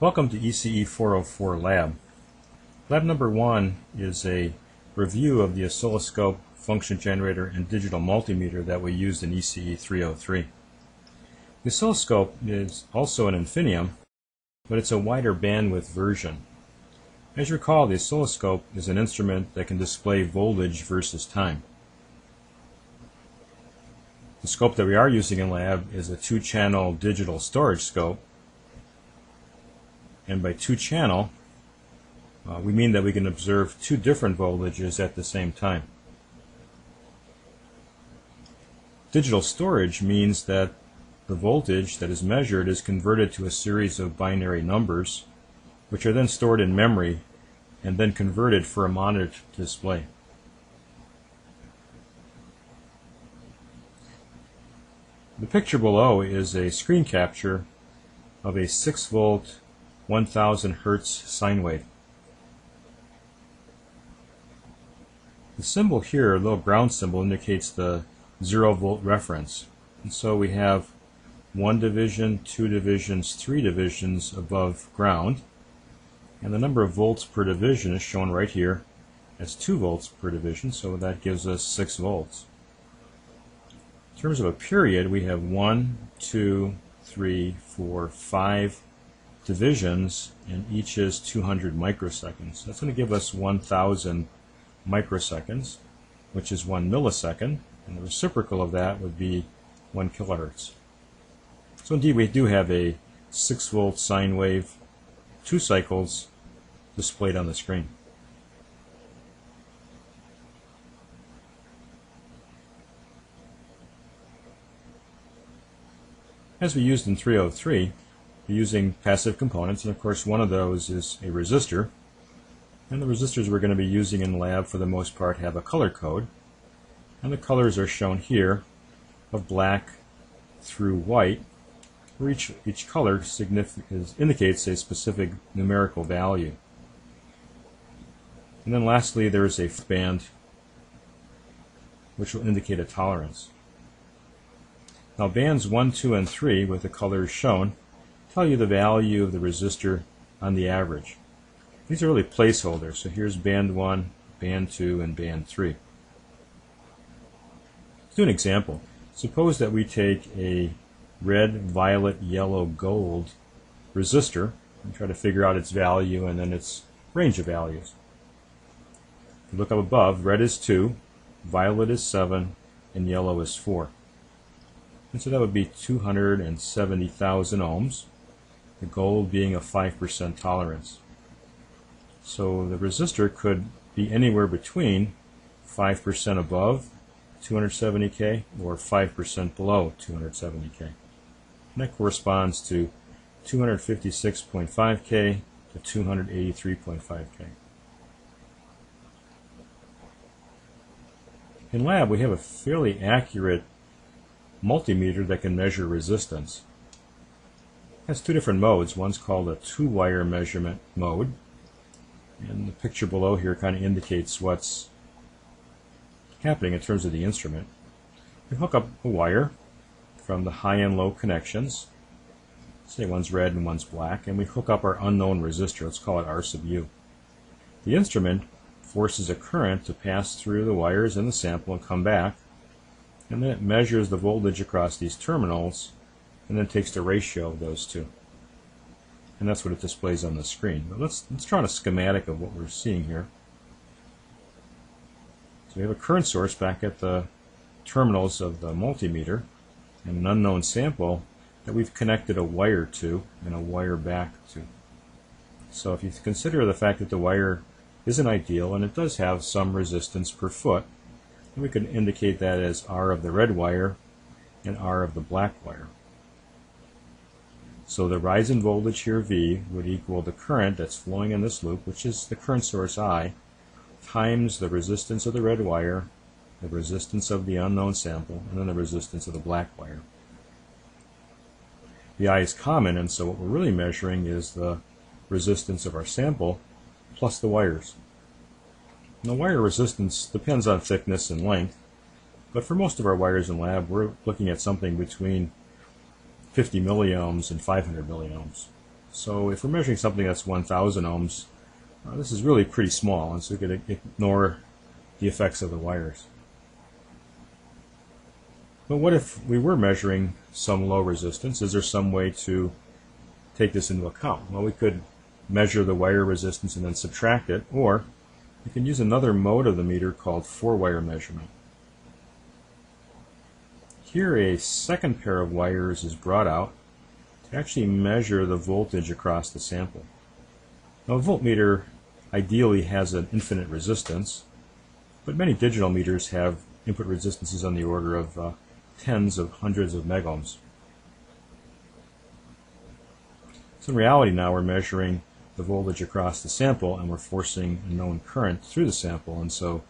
Welcome to ECE 404 Lab. Lab number one is a review of the oscilloscope, function generator, and digital multimeter that we used in ECE 303. The oscilloscope is also an Infiniium, but it's a wider bandwidth version. As you recall, the oscilloscope is an instrument that can display voltage versus time. The scope that we are using in lab is a two-channel digital storage scope. And by two-channel, uh, we mean that we can observe two different voltages at the same time. Digital storage means that the voltage that is measured is converted to a series of binary numbers, which are then stored in memory and then converted for a monitor to display. The picture below is a screen capture of a 6 volt 1000 hertz sine wave. The symbol here, a little ground symbol, indicates the 0 volt reference. And so we have one division, two divisions, three divisions above ground. And the number of volts per division is shown right here as 2 volts per division, so that gives us 6 volts. In terms of a period, we have one, two, three, four, five divisions, and each is 200 microseconds. That's going to give us 1,000 microseconds, which is 1 millisecond, and the reciprocal of that would be 1 kilohertz. So indeed, we do have a 6 volt sine wave, two cycles displayed on the screen. As we used in 303, we're using passive components, and of course one of those is a resistor. And the resistors we're going to be using in lab for the most part have a color code. And the colors are shown here of black through white, where each, each color indicates a specific numerical value. And then lastly, there is a band which will indicate a tolerance. Now bands 1, 2, and 3 with the colors shown tell you the value of the resistor on the average. These are really placeholders, so here's band 1, band 2, and band 3. Let's do an example. Suppose that we take a red, violet, yellow, gold resistor and try to figure out its value and then its range of values. If you look up above, red is 2, violet is 7, and yellow is 4. And so that would be 270,000 ohms, the goal being a 5% tolerance. So the resistor could be anywhere between 5% above 270K or 5% below 270K. And that corresponds to 256.5K to 283.5K. In lab, we have a fairly accurate multimeter that can measure resistance. Has two different modes. One's called a two-wire measurement mode, and the picture below here kind of indicates what's happening in terms of the instrument. We hook up a wire from the high and low connections, say one's red and one's black, and we hook up our unknown resistor, let's call it R sub U. The instrument forces a current to pass through the wires in the sample and come back, and then it measures the voltage across these terminals and then takes the ratio of those two. And that's what it displays on the screen. But let's, let's draw a schematic of what we're seeing here. So we have a current source back at the terminals of the multimeter and an unknown sample that we've connected a wire to and a wire back to. So if you consider the fact that the wire isn't ideal and it does have some resistance per foot, we could indicate that as R of the red wire and R of the black wire. So the rise in voltage here, V, would equal the current that's flowing in this loop, which is the current source I, times the resistance of the red wire, the resistance of the unknown sample, and then the resistance of the black wire. The I is common, and so what we're really measuring is the resistance of our sample plus the wires. The wire resistance depends on thickness and length, but for most of our wires in lab, we're looking at something between 50 milliohms and 500 milliohms. So if we're measuring something that's 1,000 ohms, uh, this is really pretty small, and so we could ignore the effects of the wires. But what if we were measuring some low resistance? Is there some way to take this into account? Well, we could measure the wire resistance and then subtract it, or we can use another mode of the meter called four-wire measurement. Here a second pair of wires is brought out to actually measure the voltage across the sample. Now a voltmeter ideally has an infinite resistance, but many digital meters have input resistances on the order of uh, tens of hundreds of megohms. So in reality now we're measuring the voltage across the sample and we're forcing a known current through the sample and so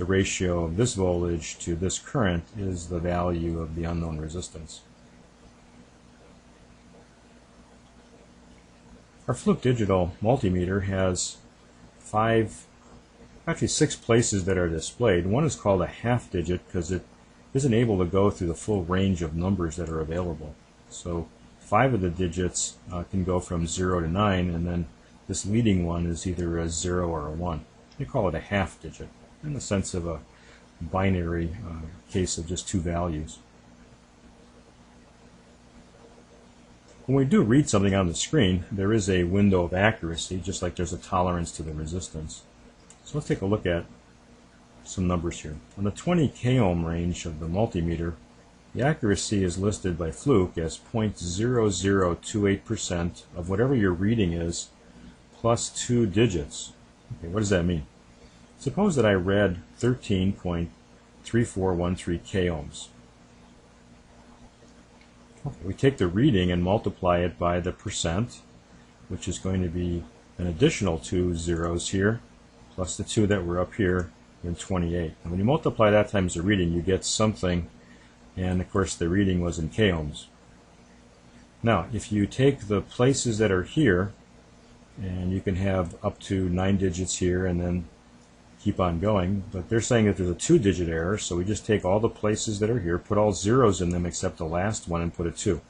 the ratio of this voltage to this current is the value of the unknown resistance. Our Fluke Digital multimeter has five, actually six places that are displayed. One is called a half digit because it isn't able to go through the full range of numbers that are available. So five of the digits uh, can go from 0 to 9, and then this leading one is either a 0 or a 1. We call it a half digit in the sense of a binary uh, case of just two values. When we do read something on the screen, there is a window of accuracy, just like there's a tolerance to the resistance. So let's take a look at some numbers here. On the 20 k ohm range of the multimeter, the accuracy is listed by Fluke as 0.0028% of whatever your reading is plus two digits. Okay, what does that mean? Suppose that I read 13.3413 k ohms. Okay, we take the reading and multiply it by the percent, which is going to be an additional two zeros here, plus the two that were up here in 28. And when you multiply that times the reading, you get something, and of course the reading was in k ohms. Now, if you take the places that are here, and you can have up to nine digits here, and then keep on going, but they're saying that there's a two-digit error, so we just take all the places that are here, put all zeros in them except the last one, and put a 2.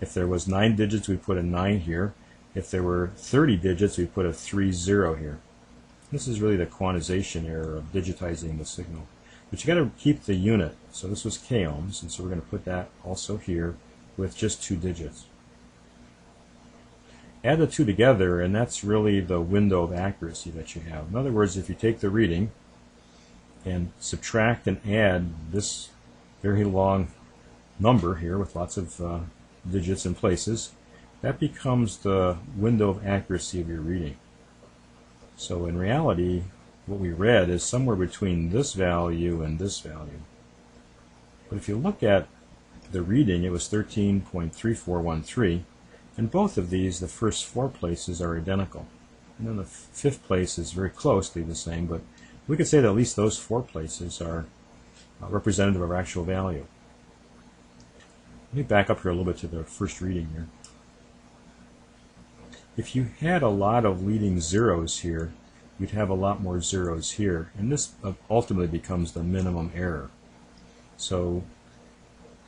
If there was 9 digits, we put a 9 here. If there were 30 digits, we put a 3, 0 here. This is really the quantization error of digitizing the signal. But you got to keep the unit. So this was k ohms, and so we're going to put that also here with just two digits add the two together, and that's really the window of accuracy that you have. In other words, if you take the reading and subtract and add this very long number here with lots of uh, digits and places, that becomes the window of accuracy of your reading. So in reality, what we read is somewhere between this value and this value. But if you look at the reading, it was 13.3413. In both of these, the first four places are identical. And then the fifth place is very closely the same, but we could say that at least those four places are uh, representative of actual value. Let me back up here a little bit to the first reading here. If you had a lot of leading zeros here, you'd have a lot more zeros here, and this ultimately becomes the minimum error. So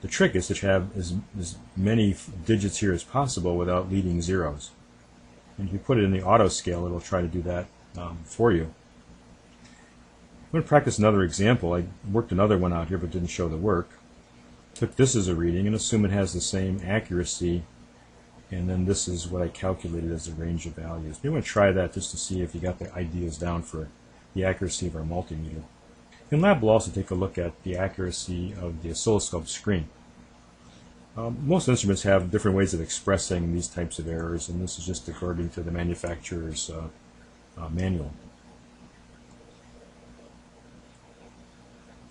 the trick is to have as, as many digits here as possible without leading zeros. And if you put it in the auto scale, it'll try to do that um, for you. I'm going to practice another example. I worked another one out here but didn't show the work. Took this as a reading and assume it has the same accuracy and then this is what I calculated as the range of values. We want to try that just to see if you got the ideas down for the accuracy of our multimeter. In lab, we'll also take a look at the accuracy of the oscilloscope screen. Um, most instruments have different ways of expressing these types of errors, and this is just according to the manufacturer's uh, uh, manual.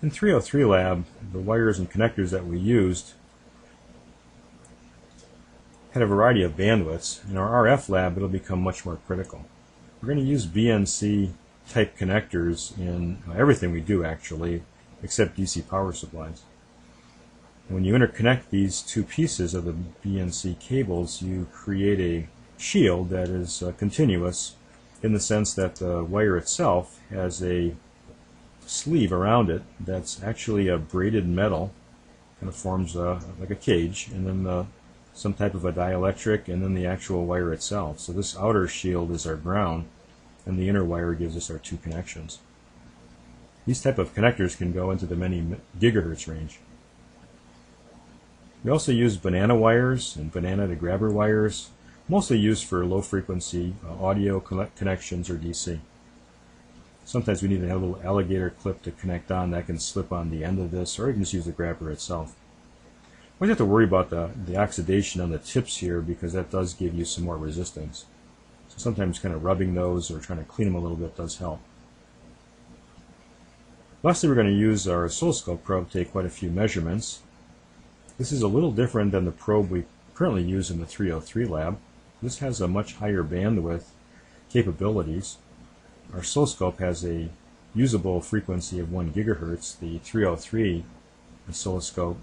In 303 lab, the wires and connectors that we used had a variety of bandwidths. In our RF lab, it'll become much more critical. We're going to use BNC type connectors in everything we do actually, except DC power supplies. When you interconnect these two pieces of the BNC cables, you create a shield that is uh, continuous in the sense that the wire itself has a sleeve around it that's actually a braided metal, kind of forms a, like a cage, and then the some type of a dielectric, and then the actual wire itself. So this outer shield is our ground, and the inner wire gives us our two connections. These type of connectors can go into the many gigahertz range. We also use banana wires and banana to grabber wires, mostly used for low frequency uh, audio connections or DC. Sometimes we need to have a little alligator clip to connect on that can slip on the end of this, or you can just use the grabber itself. We don't have to worry about the, the oxidation on the tips here because that does give you some more resistance. So sometimes kind of rubbing those or trying to clean them a little bit does help. Lastly, we're going to use our oscilloscope probe to take quite a few measurements. This is a little different than the probe we currently use in the 303 lab. This has a much higher bandwidth capabilities. Our oscilloscope has a usable frequency of 1 gigahertz. The 303 oscilloscope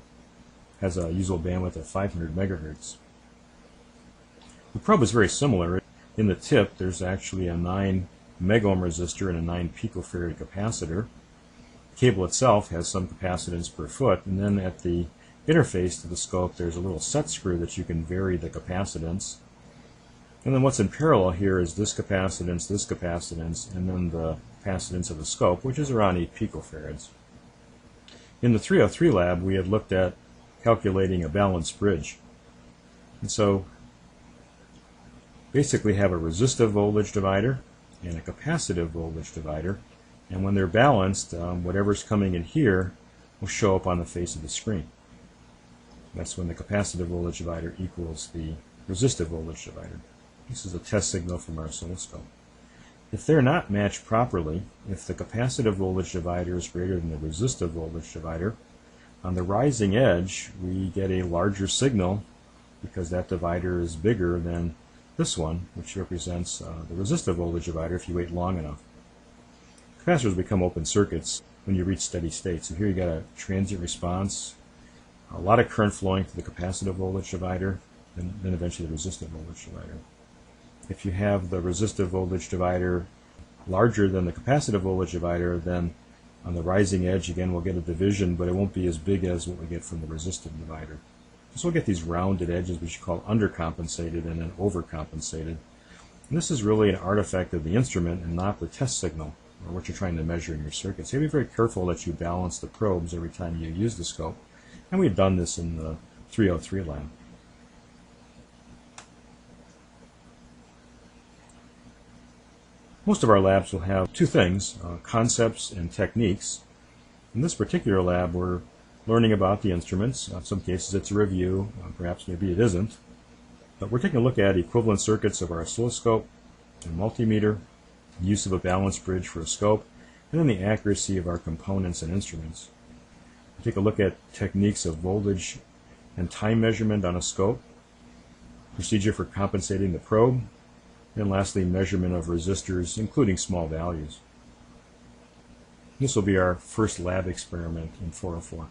has a usable bandwidth of 500 megahertz. The probe is very similar. In the tip, there's actually a 9 megohm resistor and a 9 picofarad capacitor. The cable itself has some capacitance per foot, and then at the interface to the scope, there's a little set screw that you can vary the capacitance. And then what's in parallel here is this capacitance, this capacitance, and then the capacitance of the scope, which is around 8 picofarads. In the 303 lab, we had looked at calculating a balanced bridge. And so basically have a resistive voltage divider and a capacitive voltage divider. And when they're balanced, um, whatever's coming in here will show up on the face of the screen. That's when the capacitive voltage divider equals the resistive voltage divider. This is a test signal from our oscilloscope. If they're not matched properly, if the capacitive voltage divider is greater than the resistive voltage divider, on the rising edge we get a larger signal because that divider is bigger than this one, which represents uh, the resistive voltage divider if you wait long enough. Capacitors become open circuits when you reach steady state. So here you got a transient response a lot of current flowing through the capacitive voltage divider, and then eventually the resistive voltage divider. If you have the resistive voltage divider larger than the capacitive voltage divider, then on the rising edge, again, we'll get a division, but it won't be as big as what we get from the resistive divider. So we'll get these rounded edges, which we call undercompensated and then overcompensated. And this is really an artifact of the instrument and not the test signal, or what you're trying to measure in your circuit. So you have to be very careful that you balance the probes every time you use the scope. And we've done this in the 303 lab. Most of our labs will have two things, uh, concepts and techniques. In this particular lab, we're learning about the instruments. In some cases, it's a review. Uh, perhaps maybe it isn't. But we're taking a look at equivalent circuits of our oscilloscope and multimeter, use of a balance bridge for a scope, and then the accuracy of our components and instruments We take a look at techniques of voltage and time measurement on a scope, procedure for compensating the probe, and lastly measurement of resistors, including small values. This will be our first lab experiment in 404.